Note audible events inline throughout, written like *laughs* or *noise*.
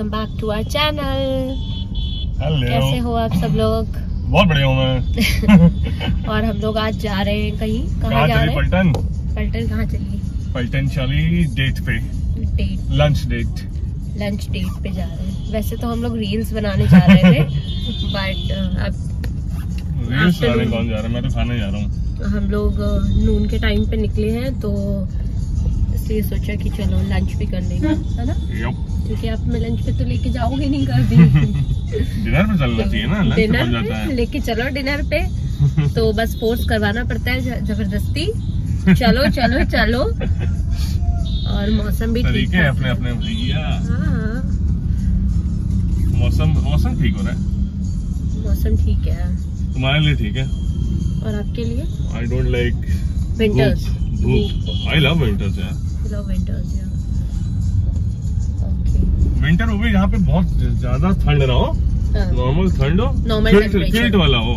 Welcome back to our channel hello कैसे हो आप सब लोग? बहुत बढ़िया हूँ मैं। *laughs* और हम लोग आज जा रहे हैं कहीं? कहाँ कहाँ जा रहे हैं? पलटन। पलटन कहाँ चलिए? पलटन चली डेट पे। Date lunch date lunch date पे जा रहे हैं। वैसे तो हम लोग रील्स बनाने जा रहे थे *laughs* बट अब रील्स बनाने कौन जा रहा है? मैं तो खाने जा रहा हूँ। हम लोग नून के टाइम पे निकले हैं तो इसलिए सोचा कि चलो लंच भी कर लेंगे है ना? क्योंकि आप मैं लंच पे तो लेके जाओगे नहीं कभी डिनर *laughs* पे चलना चाहिए ना लंच डिनर लेके चलो डिनर पे। तो बस फोर्स करवाना पड़ता है ज़बरदस्ती। चलो चलो चलो। और मौसम भी ठीक हैं अपने। अपने हाँ। मौसम मौसम ठीक हो रहा है? मौसम ठीक है। तुम्हारे लिए ठीक है? और आपके लिए? I don't like winters I love winters यार। विंटर्स विंटर वो भी जहाँ पे बहुत ज़्यादा ठंड ना हो। नॉर्मल ठंड हो। नॉर्मल वाला हो।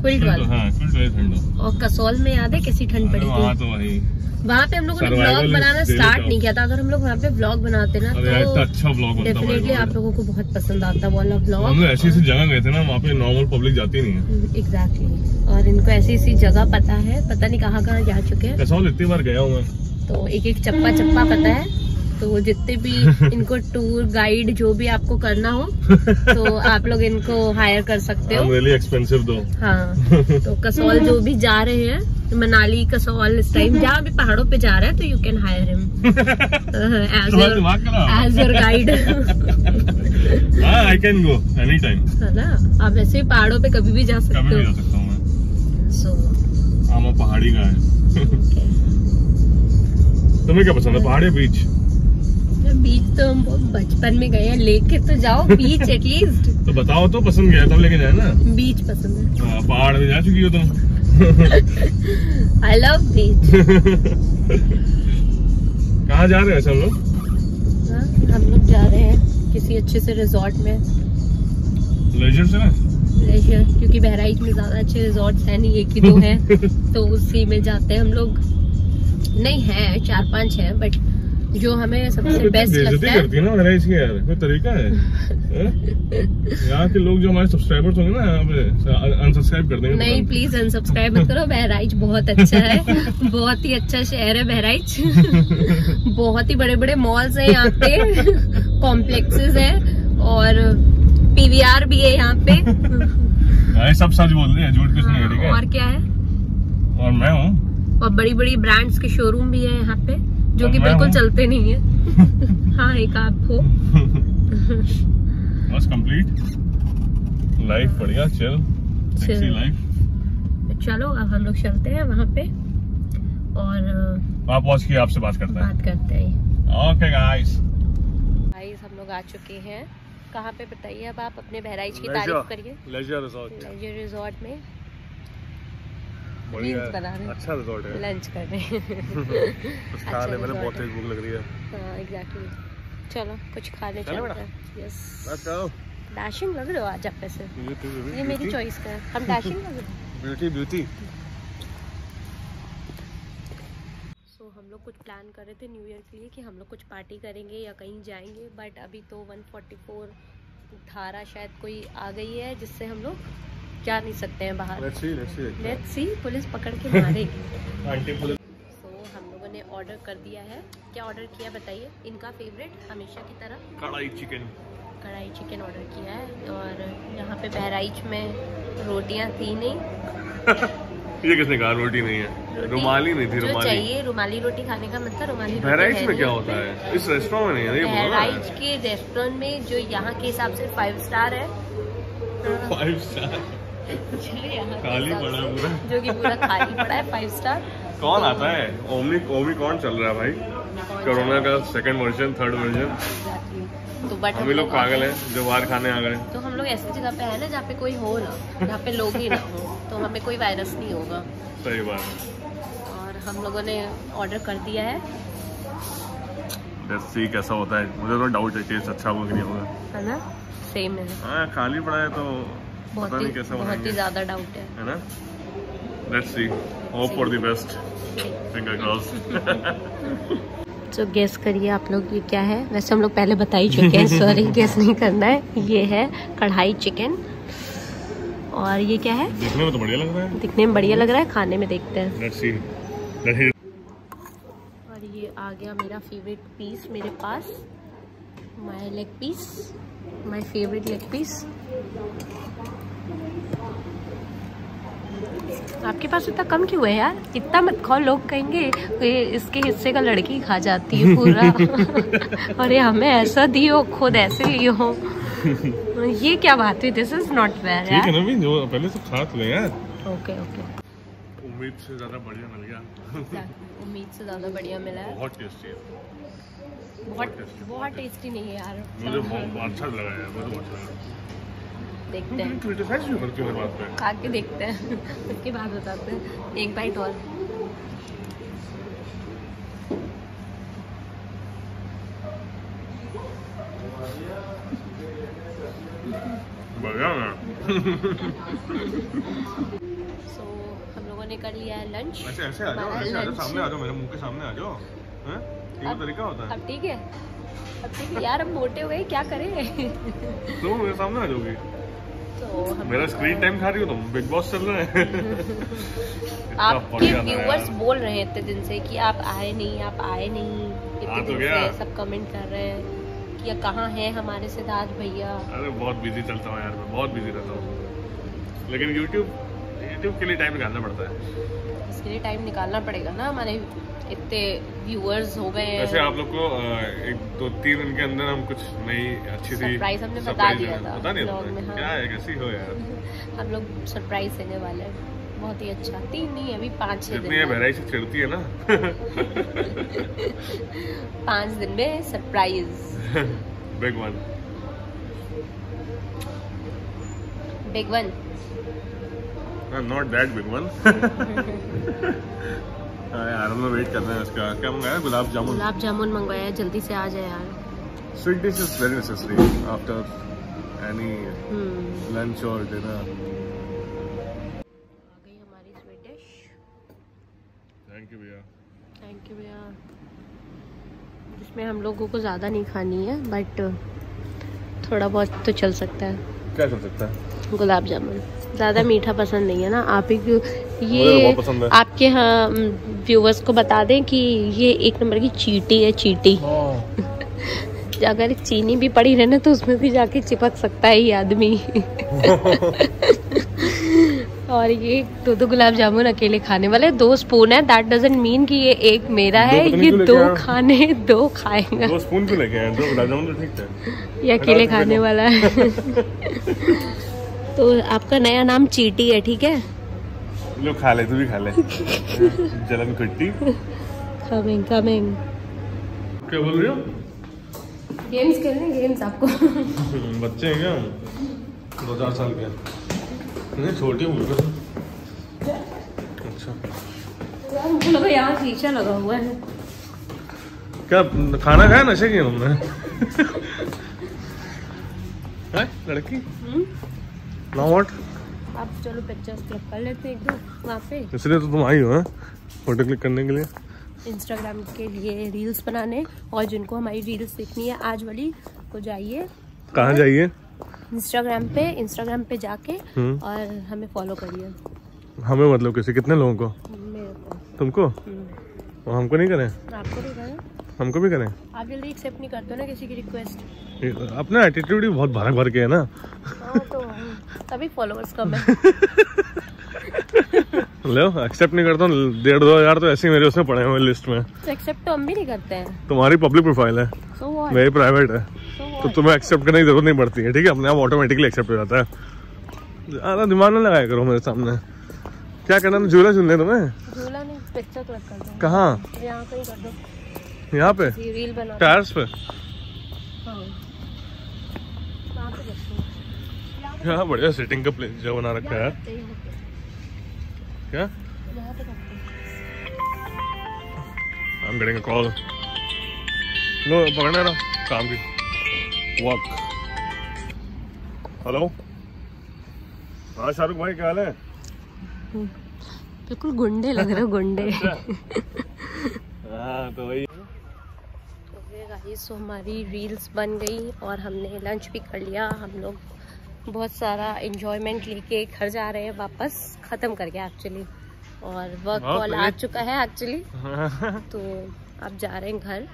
क्विल्ट वाला? हाँ फिल्ट वाली ठंड हो। और कसौल में याद है कैसी ठंड पड़ी वहाँ थी तो वही। वहाँ पे हम लोगों ने ब्लॉग बनाना स्टार्ट नहीं किया था। अगर हम लोग वहाँ पे ब्लॉग बनाते ना तो अच्छा ब्लॉग डेफिनेटली आप लोगों को बहुत पसंद आता वो वाला ब्लॉग हम लोग ऐसी ऐसी जगह गए थे ना वहाँ पे नॉर्मल पब्लिक जाती नहीं है। एग्जैक्टली और इनको ऐसी ऐसी जगह पता है पता नहीं कहाँ कहाँ जा चुके हैं। कसौल इतनी बार गया हूँ मैं। तो एक एक चप्पा चप्पा पता है। तो जितने भी *laughs* इनको टूर गाइड जो भी आपको करना हो *laughs* तो आप लोग इनको हायर कर सकते हो। Really expensive though. हाँ तो कसौल जो भी जा रहे हैं मनाली कसौल इस टाइम जहाँ भी पहाड़ों पे जा रहे हैं तो you can hire him as your guide हाँ I can go any time है ना? आप ऐसे भी पहाड़ों पे कभी भी जा सकते हो। सकता हूँ सो हाँ मैं पहाड़ी का है। तुम्हें क्या पसंद है? पहाड़ या बीच बीच तो हम बचपन में गए हैं लेके तो जाओ बीच एटलीस्ट *laughs* तो बताओ तो पसंद गया तब लेके जाए ना बीच पसंद हाँ, पहाड़ में जा चुकी हो तुम। है आई लव बीच कहाँ जा रहे हैं हम लोग? हम लोग जा रहे हैं किसी अच्छे से रिजॉर्ट में। लेजर से ना? लेजर क्योंकि बहराइच में ज़्यादा अच्छे रिजॉर्ट्स है नहीं एक ही दो हैं *laughs* तो उसी में जाते हैं हम लोग। नहीं है चार पाँच है बट जो हमें सबसे बेस्ट लगता है। करती है ना वेराइज की यार कोई तरीका है? यहाँ के लोग जो हमारे सब्सक्राइबर्स होंगे ना यहाँ पे अनसब्सक्राइब कर देंगे। नहीं प्लीज़ अनसब्सक्राइब मत करो बहराइच बहुत अच्छा है। बहुत ही अच्छा शहर है बहराइच। बहुत ही बड़े बड़े मॉल्स हैं यहाँ पे। कॉम्प्लेक्सेस हैं और पीवीआर भी है यहाँ पे। सब सच बोल रहे हैं झूठ कुछ नहीं है और क्या है? और मैं हूँ। और बड़ी बड़ी ब्रांड्स के शोरूम भी है यहाँ पे जो कि बिल्कुल चलते नहीं है। *laughs* हाँ एक आप हो। *laughs* बस कंप्लीट लाइफ बढ़िया चिल सेक्सी लाइफ चलो अब हम लोग चलते हैं वहाँ पे। और आप पहुँच के आपसे बात करते हैं। बात करते हैं। ओके गाइस गाइस हम लोग आ चुके हैं। कहाँ पे बताइए अब आप अपने बहराइच की तारीफ़ करिए। लेजर रिजॉर्ट लेजर रिजॉर्ट में। बना रहे हैं। अच्छा रिजॉर्ट है। लंच कर रहे हैं। कुछ खा ले मैंने बहुत तेज भूख लग रही है। हाँ एग्जैक्टली चलो कुछ चलते हैं। यस लेट्स गो डैशिंग लग रहे हो आज आप ऐसे ये मेरी चॉइस का है। हम डैशिंग लग रहे हैं? ब्यूटी हम लोग कुछ प्लान कर रहे थे न्यू ईयर के लिए कि हम लोग कुछ पार्टी करेंगे या कहीं जाएँगे बट अभी तो 144 धारा शायद कोई आ गई है जिससे हम लोग जा नहीं सकते हैं बाहर। Let's see let's see let's see police पकड़ के मारेगी। *laughs* सो हम लोगों ने ऑर्डर कर दिया है। क्या ऑर्डर किया बताइए? इनका फेवरेट हमेशा की तरह? कढ़ाई चिकन कढ़ाई चिकन ऑर्डर किया है। और यहाँ पे बहराइच में रोटियाँ थी नहीं। *laughs* ये किसने कहा? रोटी नहीं है। रोटी रुमाली नहीं थी रुमाली। चाहिए रुमाली रोटी खाने का मतलब रुमाली रोटी बहराइच में क्या होता है? इस रेस्टोरेंट में नहीं है ये बहराइच के रेस्टोरेंट में जो यहाँ के हिसाब से फाइव स्टार है। *laughs* फाइव स्टार खाली पड़ा है पूरा। जो कि पूरा खाली पड़ा है फाइव स्टार कौन आता है? ओमनी ओमी कौन चल रहा है भाई? कोरोना का सेकंड वर्जन थर्ड वर्जन तो बट हम लोग पागल हैं जो बाहर खाने आ गए। तो हम लोग ऐसी जगह पे है ना जहाँ पे कोई हो ना जहाँ पे लोग ही ना हो तो हमें कोई वायरस नहीं होगा। सही बात। और हम लोगों ने ऑर्डर कर दिया है। सी कैसा होता है। मुझे तो डाउट है टेस्ट अच्छा होगा कि नहीं होगा। है ना? सेम है। हाँ खाली पड़ा है तो बहुत ही बहुत ही ज़्यादा डाउट है। है ना? Let's see hope for the best finger cross तो गेस करिए आप लोग ये क्या है? वैसे हम लोग पहले बता ही चुके हैं सॉरी गेस *laughs* नहीं करना है। ये है कढ़ाई चिकन और ये क्या है? देखने में तो बढ़िया लग रहा है। दिखने में बढ़िया लग रहा है खाने में देखते हैं। और ये आ गया मेरा फेवरेट पीस मेरे पास। My leg piece my favourite leg piece आपके पास इतना कम क्यों है यार? इतना मत खाओ लोग कहेंगे ये इसके हिस्से का लड़की खा जाती है पूरा। *laughs* और ये हमें ऐसा दियो खुद ऐसे लियो ये क्या बात हुई? दिस इज़ नॉट फेयर ठीक है ना भी जो पहले से खा तो ले यार ओके ओके उम्मीद से ज़्यादा बढ़िया मिल गया। उम्मीद से ज़्यादा बढ़िया मिला है। बहुत टेस्टी है। बहुत बहुत टेस्टी नहीं है यार। मुझे बहुत अच्छा लगा यार बहुत अच्छा लगा। देखते हैं। क्रिटिसाइज क्यों करती हो बात पे? खा के देखते हैं। उसके बाद बताते हैं। एक बाइट और। सो हम लोगों ने कर लिया है लंच ऐसे ऐसे आ जाओ ऐसे आ जाओ सामने आ जाओ मेरे मुँह के सामने आ जाओ हैं? अब- तरीका होता है। अब ठीक है। अब ठीक है। यार हम मोटे हुए क्या करें? *laughs* तुम मेरे सामने आ जाओगी। तो मेरा स्क्रीन टाइम खा रही हो तुम? बिग बॉस चल रहे हैं। *laughs* आपके व्यूअर्स बोल रहे हैं इतने दिन से कि आप आए नहीं आप आए नहीं। इतने तो दिन से सब कमेंट कर रहे हैं कि कहाँ है हमारे सिद्धार्थ भैया? अरे बहुत बिज़ी चलता हूँ यार मैं बहुत बिज़ी रहता हूँ। लेकिन YouTube YouTube के लिए टाइम निकालना पड़ता है। इसके लिए टाइम निकालना पड़ेगा ना? हमारे इतने व्यूअर्स हो गए वैसे हैं आप लोग को एक दो तीन दिन के अंदर हम कुछ नई अच्छी सी Surprise हमने बता दिया था बता दिया में, हाँ। क्या है? कैसी हो यार? *laughs* हम लोग सरप्राइज़ देने वाले हैं। बहुत ही अच्छा। तीन नहीं अभी पाँच छः दिन बहराई से चिड़ती है ना। *laughs* पाँच दिन में surprise big one big one not that big one यार हम लोग वेट कर रहे हैं इसका। क्या मंगाया? गुलाब जामुन। गुलाब जामुन मंगवाया है जल्दी से आ जाए यार। Sweet dish is very necessary after any lunch और डिनर आ गई हमारी स्वीट डिश थैंक यू भैया। थैंक यू भैया। जिसमें हम लोगों को ज़्यादा नहीं खानी है बट थोड़ा बहुत तो चल सकता है। क्या चल सकता है? गुलाब जामुन। ज़्यादा मीठा पसंद नहीं है ना। आप ही तो ये है। आपके हाँ व्यूवर्स को बता दें कि ये एक नंबर की चीटी है चीटी। *laughs* अगर चीनी भी पड़ी रहे ना तो उसमें भी जाके चिपक सकता है ये आदमी। *laughs* और ये दो दो गुलाब जामुन अकेले खाने वाले दो स्पून है। दैट डजेंट मीन कि ये एक मेरा है। ये दो खाने दो खाएगा। दो स्पून क्यों लेके आए दो गुलाब जामुन तो ठीक थे ये अकेले खाने वाला है। *laughs* तो आपका नया नाम चीटी है ठीक है? लो खा ले तू भी खा ले। *laughs* जलन कुट्टी। कमिंग कमिंग क्या बोल रही हो? गेम्स खेलने गेम्स आपको। *laughs* बच्चे हैं क्या? दो चार साल के। नहीं छोटी उम्र के अच्छा। यार मुझे लगा यहाँ शीशा लगा हुआ है। क्या खाना खाया नशे किए तुमने *laughs* हैं, लड़की? हम्म? ना व्हाट आप चलो पिक्चर्स क्लिक कर लेते हैं एक दो वहाँ पे। इसलिए तो तुम आई हो हैं? फ़ोटो क्लिक करने के लिए। इंस्टाग्राम के लिए रील्स बनाने और जिनको हमारी रील्स देखनी है आज वाली तो जाइए। कहाँ जाइए? इंस्टाग्राम पे इंस्टाग्राम पे जाके हम्म। और हमें फॉलो करिए। हमें मतलब किसी कितने लोगों को? मेरे को। तुमको? हम्म। और हमको नहीं करें? आपको भी करें? हमको भी करें। आप जल्दी एक्सेप्ट नहीं करते ना किसी की रिक्वेस्ट अपना एटीट्यूड ही बहुत भर भर के है ना। हाँ तो तभी फॉलोअर्स कम है। *laughs* लो एक्सेप्ट नहीं करता डेढ़ दो हज़ार तो ऐसे ही मेरे उसमें पड़े हुए लिस्ट में। तो एक्सेप्ट तो हम भी नहीं करते हैं। तुम्हारी पब्लिक प्रोफ़ाइल है व्हाट मेरी प्राइवेट है। सो तो तुम्हें एक्सेप्ट करने की ज़रूरत नहीं पड़ती है ठीक है? अपने आप ऑटोमेटिकली एक्सेप्ट हो जाता है। ज़्यादा दिमाग ना लगाया करो मेरे सामने। क्या करना है झूला झूलने तुम्हें? झूला नहीं पिक्चर क्लिक कर दो कहाँ? यहाँ कहीं कर दो। यहाँ पे? टायर्स पे? यहाँ बढ़िया सिटिंग का प्लेस जो बना रखा है। क्या? हैं। I'm getting a call. लो पकड़ना ना काम की। वर्क हेलो हाँ शाहरुख भाई क्या हाल है? बिल्कुल गुंडे लग रहे हो गुंडे। हाँ तो वही। सो हमारी रील्स बन गई और हमने लंच भी कर लिया हम लोग बहुत सारा इंजॉयमेंट लेके घर जा रहे हैं वापस ख़त्म कर गया एक्चुअली और वर्क कॉल आ चुका है एक्चुअली *laughs* तो अब जा रहे हैं घर।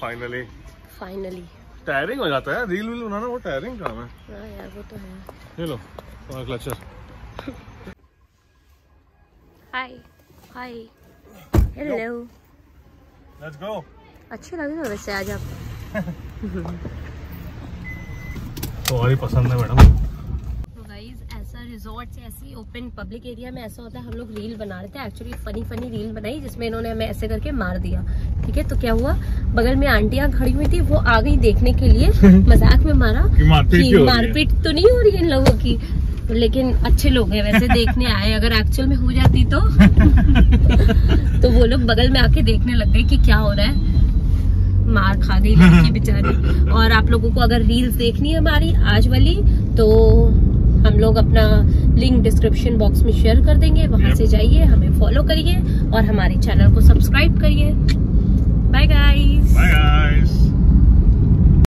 फाइनली फाइनली टायरिंग हो जाता है रील वील बनाना वो टायरिंग काम है। हाँ यार वो तो है। ये लो तुम्हारा clutcher hi hi hello let's go अच्छे लग रहे हो वैसे आज आप। *laughs* तुम्हारी पसंद है मैडम। गाइस ऐसा रिजॉर्ट से ऐसी ओपन पब्लिक एरिया में ऐसा होता है हम लोग रील बना रहे थे एक्चुअली फनी फनी रील बनाई जिसमें इन्होंने हमें ऐसे करके मार दिया। ठीक है तो क्या हुआ? बगल में आंटियाँ खड़ी हुई थी वो आ गई देखने के लिए। *laughs* मज़ाक में मारा। कि हो है? मारपीट तो नहीं हो रही है इन लोगों की लेकिन अच्छे लोग हैं वैसे देखने आए। अगर एक्चुअल में हो जाती तो। *laughs* तो वो लोग बगल में आके देखने लग गए कि क्या हो रहा है। मार खा गई लड़की बेचारी। और आप लोगों को अगर रील्स देखनी है हमारी आज वाली तो हम लोग अपना लिंक डिस्क्रिप्शन बॉक्स में शेयर कर देंगे। वहाँ से जाइए हमें फॉलो करिए और हमारे चैनल को सब्सक्राइब करिए। Bye guys bye guys